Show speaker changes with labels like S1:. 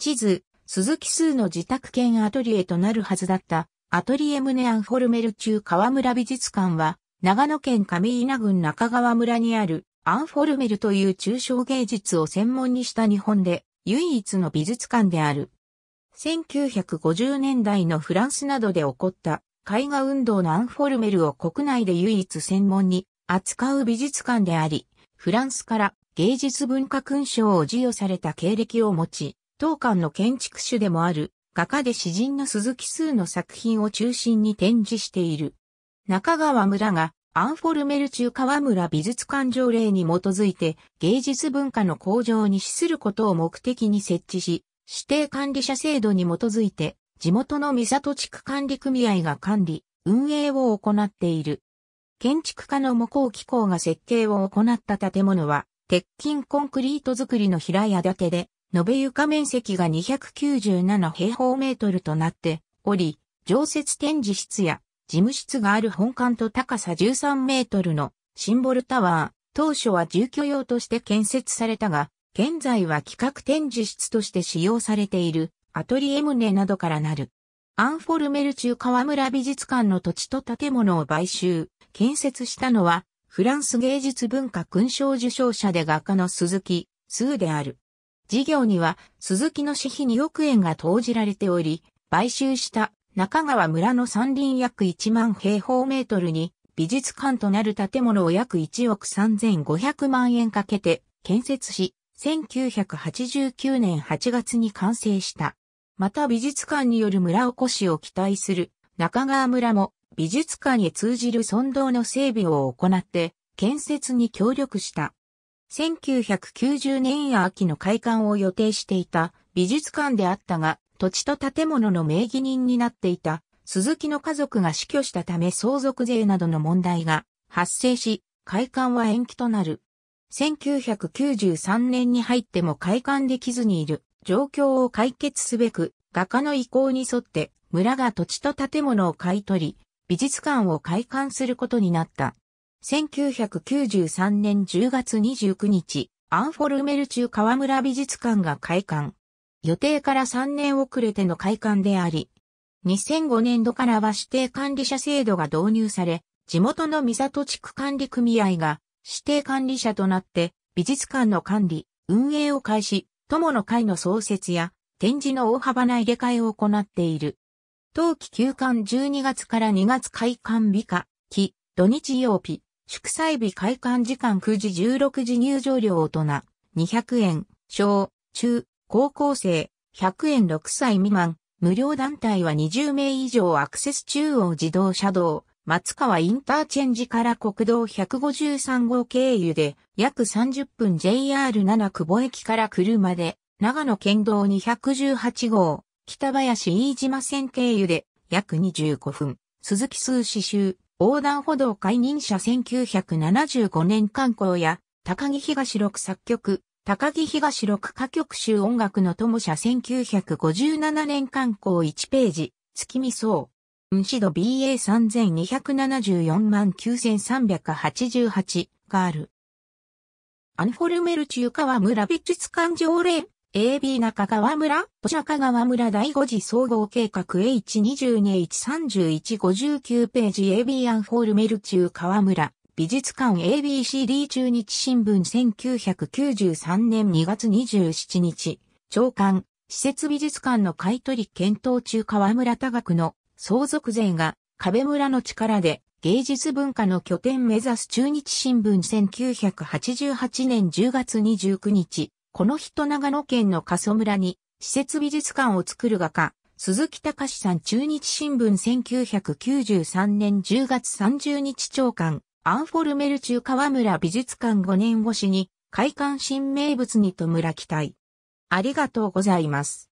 S1: 地図、鈴木数の自宅兼アトリエとなるはずだったアトリエムネアンフォルメル中河村美術館は長野県上稲郡中川村にあるアンフォルメルという抽象芸術を専門にした日本で唯一の美術館である。1950年代のフランスなどで起こった絵画運動のアンフォルメルを国内で唯一専門に扱う美術館であり、フランスから芸術文化勲章を授与された経歴を持ち、当館の建築主でもある画家で詩人の鈴木数の作品を中心に展示している。中川村がアンフォルメル中川村美術館条例に基づいて芸術文化の向上に資することを目的に設置し、指定管理者制度に基づいて地元の三里地区管理組合が管理、運営を行っている。建築家の模倣機構が設計を行った建物は、鉄筋コンクリート造りの平屋建てで、延べ床面積が297平方メートルとなっており、常設展示室や事務室がある本館と高さ13メートルのシンボルタワー、当初は住居用として建設されたが、現在は企画展示室として使用されているアトリエムネなどからなる。アンフォルメル中河村美術館の土地と建物を買収、建設したのはフランス芸術文化勲章受章者で画家の鈴木、スーである。事業には鈴木の私費2億円が投じられており、買収した中川村の山林約1万平方メートルに美術館となる建物を約1億3500万円かけて建設し、1989年8月に完成した。また美術館による村おこしを期待する中川村も美術館へ通じる村道の整備を行って建設に協力した。1990年秋の開館を予定していた美術館であったが、土地と建物の名義人になっていた鈴木の家族が死去したため相続税などの問題が発生し、開館は延期となる。1993年に入っても開館できずにいる状況を解決すべく、画家の意向に沿って村が土地と建物を買い取り、美術館を開館することになった。1993年10月29日、アンフォルメル中河村美術館が開館。予定から3年遅れての開館であり、2005年度からは指定管理者制度が導入され、地元の三里地区管理組合が指定管理者となって美術館の管理、運営を開始、友の会の創設や展示の大幅な入れ替えを行っている。冬季休館12月から2月開館日か、期、土日曜日、祝祭日開館時間9時16時入場料大人、200円、小、中、高校生、100円6歳未満、無料団体は20名以上アクセス中央自動車道、松川インターチェンジから国道153号経由で約30分。JR7 久保駅から車で。長野県道218号。北林飯島線経由で。約25分。鈴木数刺繍横断歩道開任者1975年観光や、高木東六作曲、高木東六歌曲集音楽の友社1957年観光1ページ、月見草。運指度 BA3274 万9388がある。アンフォルメル中川村美術館条例。AB 中川村、中川村第5次総合計画 H22H3159 ページ AB アンフォルメル中川村、美術館 ABCD 中日新聞1993年2月27日、長官、施設美術館の買取検討中川村多額の相続税が壁村の力で芸術文化の拠点目指す中日新聞1988年10月29日、この人長野県の過疎村に施設美術館を作る画家、鈴木隆さん中日新聞1993年10月30日長官、アンフォルメル中川村美術館5年越しに開館新名物にと村期待。ありがとうございます。